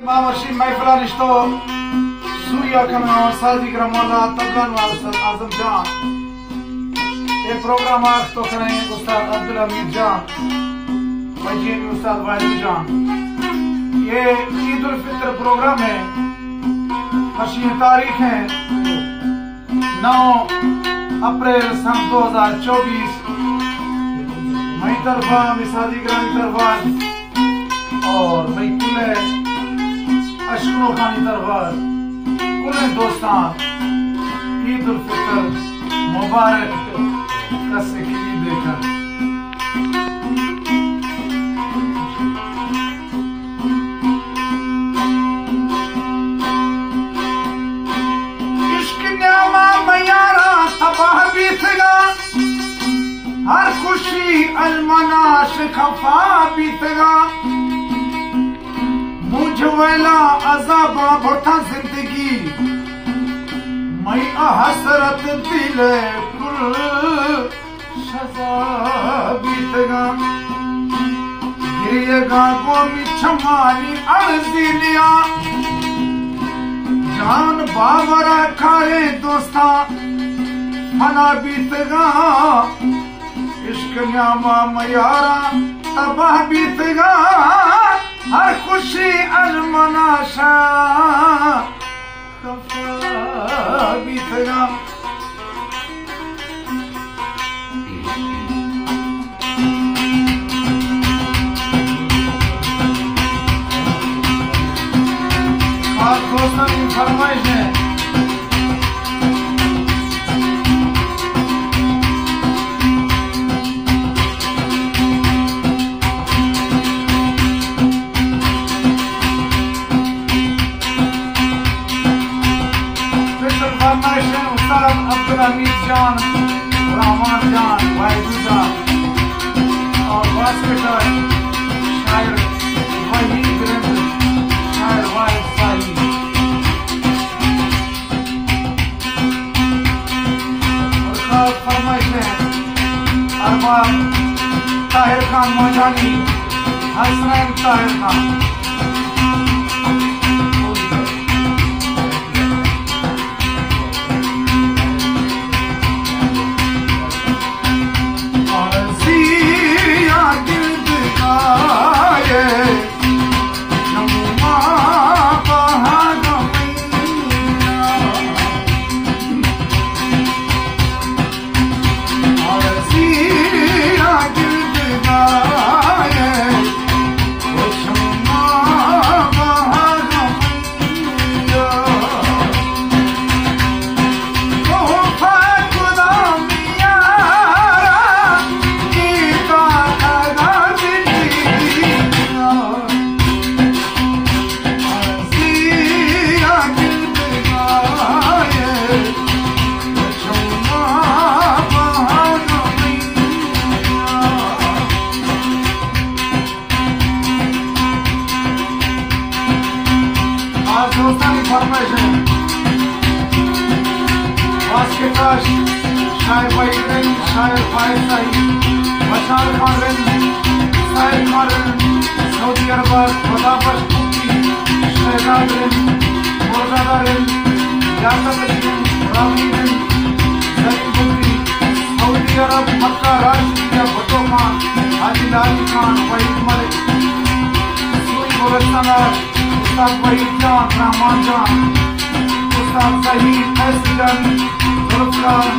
امام رشید محفلہ رشتو سوریا کنا سازی کرا مولا تبلان و اعظم جان یہ پروگرام آج تو کریں استاد عبدالحمید جان مجین استاد واحد جان یہ عید الفطر پروگرام ہے مشین تاریخ ہے نو اپریل سن دو ہزار چوبیس میں طرفہ مسادی گرانی طرفہ اور میں کلے اشکرو خانی دربار کلے دوستان عید الفطر مبارک کسے کی عید دیکھا عشق نعمہ میارا تباہ بیتگا ہر خوشی المناش خفا بیتگا مجھ ویلا عذابا بھٹا زندگی۔ میں حسرت دل کل شزا بیتگا گریے گا گومی چھمانی عرضی لیا۔ جان باورا کھارے دوستا۔ فنا بیتگا عشق نعمہ میارا تباہ بیتگا ہر خوشی المناشا خفا بیتگا آپ دوستان کی فرمائش و مرشن استادم عبدالحمید جان رحمان جان ویدو جان. آغاز بشار شاعر وحید برند شاعر وحید سالی. خواب ارباب Tahir Khan موجانی Hasnain Information. Basketaş, Şair Bayırın, Şair Faiz Sahi, Başar Khan'ın, Sair Khan'ın, Saudi Arabı, Kodabaş Kuki, Şehzad'ın, Morzada'nın, Yasadı'nın, Ravli'nin, Zalim Bukri, Saudi Arab, Makka, Rashidiyya, Bhutto Khan, Haji Lali Khan, Wahid Malik, Suri Golastana, Ustad Wahid Jan, Rahman Jan, استاد صحیح ایسیگن ظلفکار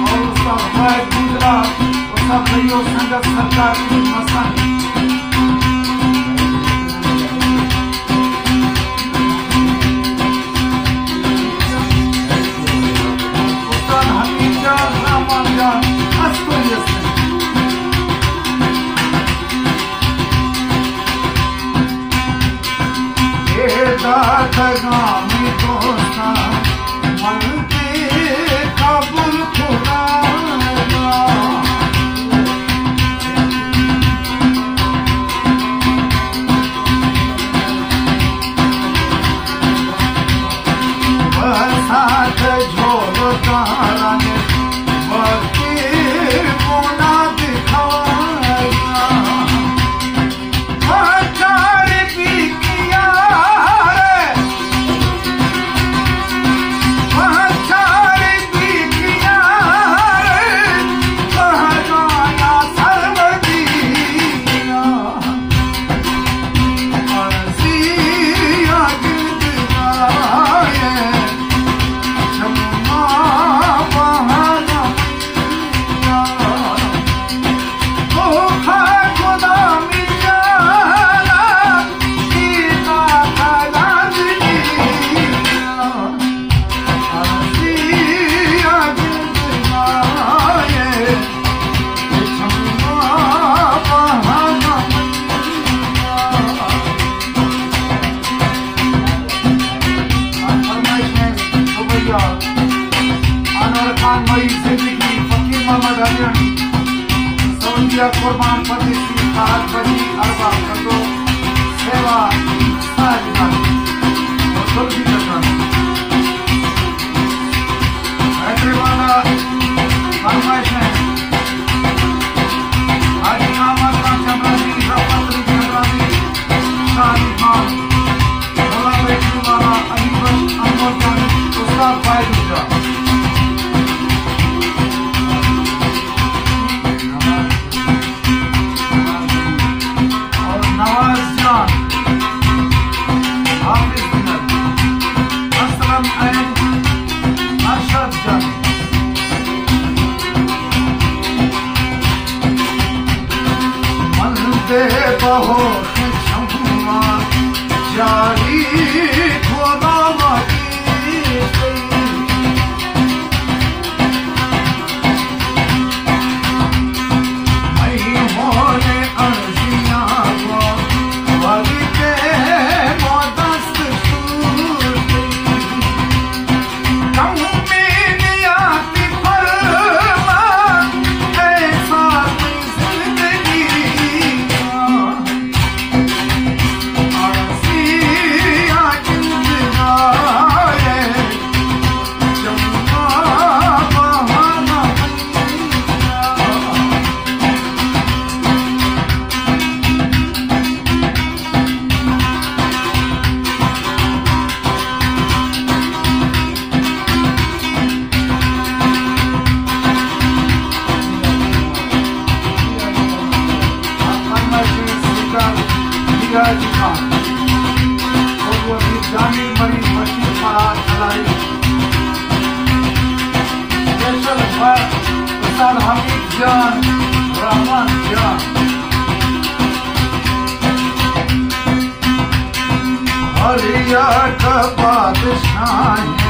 اور استاد واحد گجرا استاد بھائیو سنگت سرکار کی Bye, انرخان مئی زندگی فقیر محمد علیان سوندیا قربان فتح سی خاہد بری اربا کندو سیوا سایدی مرد جان برہم جانیہ کھان